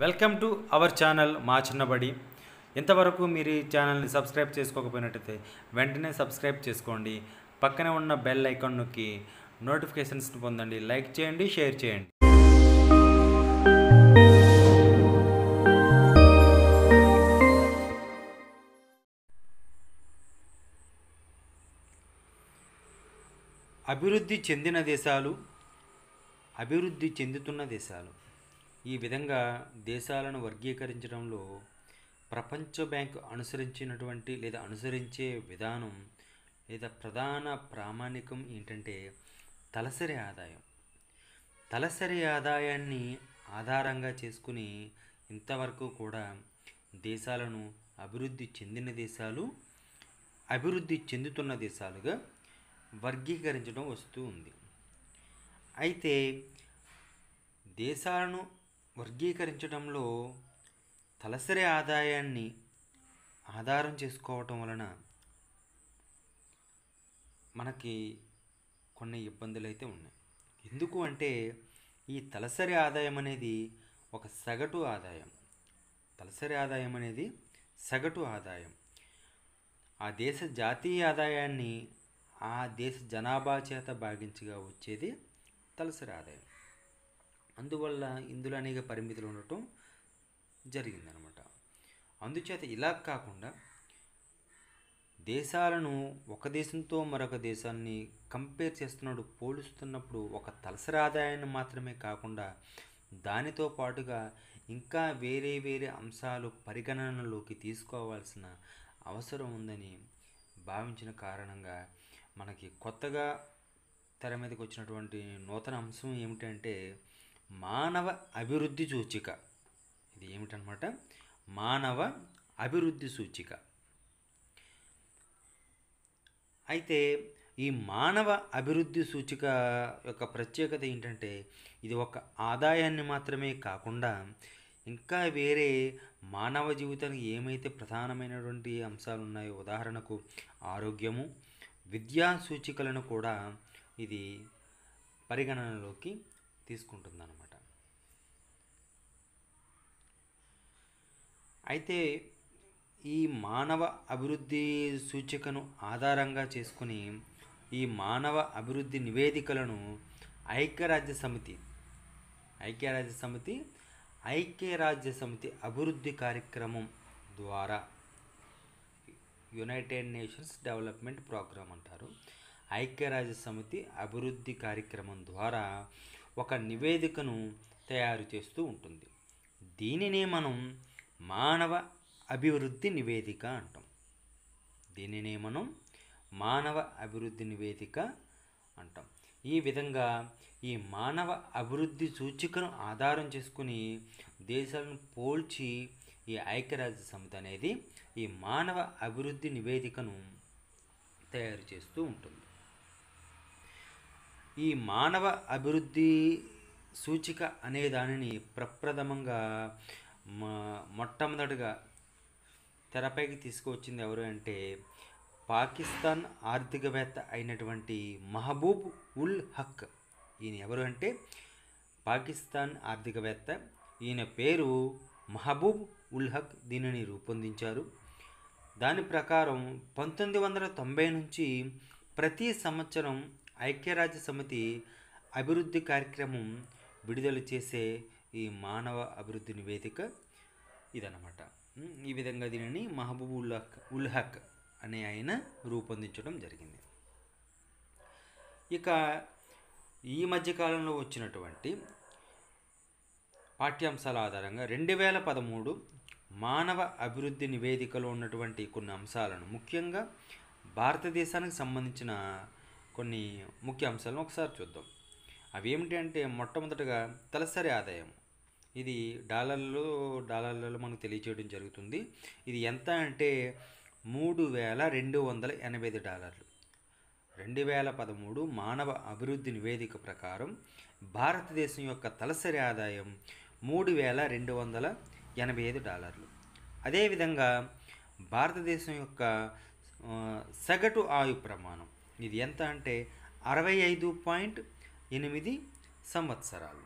Welcome to our channel మా చిన్నబడి. ఇంతవరకు మీరు ఈ ఛానల్ని సబ్స్క్రైబ్ చేసుకోకపోయినట్టయితే వెంటనే సబ్స్క్రైబ్ చేసుకోండి. పక్కనే ఉన్న బెల్ ఐకాన్ నొక్కి నోటిఫికేషన్స్ పొందండి. లైక్ చేయండి షేర్ చేయండి. అభివృద్ధి చెందిన దేశాలు అభివృద్ధి చెందుతున్న దేశాలు. ఈ విధంగా దేశాలను వర్గీకరించడంలో ప్రపంచ బ్యాంకు అనుసరించినటువంటి లేదా అనుసరించే విధానం లేదా ప్రధాన ప్రామాణికం ఏంటంటే తలసరి ఆదాయం. తలసరి ఆదాయాన్ని ఆధారంగా చేసుకుని ఇంతవరకు కూడా దేశాలను అభివృద్ధి చెందిన దేశాలు అభివృద్ధి చెందుతున్న దేశాలుగా వర్గీకరించడం వస్తూ ఉంది. అయితే దేశాలను వర్గీకరించడంలో తలసరి ఆదాయాన్ని ఆధారం చేసుకోవటం వలన మనకి కొన్ని ఇబ్బందులు అయితే ఉన్నాయి. ఎందుకు అంటే ఈ తలసరి ఆదాయం అనేది ఒక సగటు ఆదాయం. తలసరి ఆదాయం అనేది సగటు ఆదాయం. ఆ దేశ జాతీయ ఆదాయాన్ని ఆ దేశ జనాభా చేత భాగించగా వచ్చేది తలసరి ఆదాయం. అందువల్ల ఇందులో అనేక పరిమితులు ఉండటం జరిగిందనమాట. అందుచేత ఇలా కాకుండా దేశాలను ఒక దేశంతో మరొక దేశాన్ని కంపేర్ చేస్తున్నాడు పోలుస్తున్నప్పుడు ఒక తలసరి ఆదాయాన్ని మాత్రమే కాకుండా దానితో పాటుగా ఇంకా వేరే వేరే అంశాలు పరిగణనలోకి తీసుకోవాల్సిన అవసరం ఉందని భావించిన కారణంగా మనకి కొత్తగా తెర మీదకి వచ్చినటువంటి నూతన అంశం ఏమిటంటే మానవ అభివృద్ధి సూచిక. ఇది ఏమిటనమాట? మానవ అభివృద్ధి సూచిక. అయితే ఈ మానవ అభివృద్ధి సూచిక యొక్క ప్రత్యేకత ఏంటంటే ఇది ఒక ఆదాయాన్ని మాత్రమే కాకుండా ఇంకా వేరే మానవ జీవితానికి ఏమైతే ప్రధానమైనటువంటి అంశాలు ఉన్నాయో ఉదాహరణకు ఆరోగ్యము విద్యా సూచికలను కూడా ఇది పరిగణనలోకి తీసుకుంటుందన్నమాట. అయితే ఈ మానవ అభివృద్ధి సూచికను ఆధారంగా చేసుకుని ఈ మానవ అభివృద్ధి నివేదికలను ఐక్యరాజ్య సమితి ఐక్యరాజ్య సమితి ఐక్యరాజ్య సమితి అభివృద్ధి కార్యక్రమం ద్వారా యునైటెడ్ నేషన్స్ డెవలప్మెంట్ ప్రోగ్రామ్ అంటారు. ఐక్యరాజ్య సమితి అభివృద్ధి కార్యక్రమం ద్వారా ఒక నివేదికను తయారు చేస్తూ ఉంటుంది. దీనినే మనం మానవ అభివృద్ధి నివేదిక అంటాం. దీనినే మనం మానవ అభివృద్ధి నివేదిక అంటాం. ఈ విధంగా ఈ మానవ అభివృద్ధి సూచికను ఆధారం చేసుకుని దేశాలను పోల్చి ఈ ఐక్యరాజ్య సమితి అనేది ఈ మానవ అభివృద్ధి నివేదికను తయారు చేస్తూ ఉంటుంది. ఈ మానవ అభివృద్ధి సూచిక అనే దానిని ప్రప్రథమంగా మొట్టమొదటిగా తెరపైకి తీసుకువచ్చింది ఎవరు అంటే పాకిస్తాన్ ఆర్థికవేత్త అయినటువంటి మహబూబ్ ఉల్ హక్. ఈయన ఎవరు అంటే? పాకిస్తాన్ ఆర్థికవేత్త. ఈయన పేరు మహబూబ్ ఉల్ హక్ దీనిని రూపొందించారు. దాని ప్రకారం పంతొమ్మిది వందల తొంభై నుంచి ప్రతి సంవత్సరం ఐక్యరాజ్య సమితి అభివృద్ధి కార్యక్రమం విడుదల చేసే ఈ మానవ అభివృద్ధి నివేదిక ఇదన్నమాట. ఈ విధంగా దీనిని మహబూబ్ ఉల్ హక్ ఉల్ హక్ అనే ఆయన రూపొందించడం జరిగింది. ఇక ఈ మధ్యకాలంలో వచ్చినటువంటి పాఠ్యాంశాల ఆధారంగా రెండు వేల పదమూడు మానవ అభివృద్ధి నివేదికలో ఉన్నటువంటి కొన్ని అంశాలను ముఖ్యంగా భారతదేశానికి సంబంధించిన కొన్ని ముఖ్య అంశాలను ఒకసారి చూద్దాం. అవి ఏమిటి అంటే మొట్టమొదటగా తలసరి ఆదాయం. ఇది డాలర్లు డాలర్లలో మనకు తెలియచేయడం జరుగుతుంది. ఇది ఎంత అంటే మూడు వేల రెండు వందల ఎనభై ఐదు డాలర్లు. రెండు వేల పదమూడు మానవ అభివృద్ధి నివేదిక ప్రకారం భారతదేశం యొక్క తలసరి ఆదాయం మూడు వేల రెండు వందల ఎనభై ఐదు డాలర్లు. అదేవిధంగా భారతదేశం యొక్క సగటు ఆయు ప్రమాణం ఇది ఎంత అంటే అరవై ఐదు పాయింట్ ఎనిమిది సంవత్సరాలు.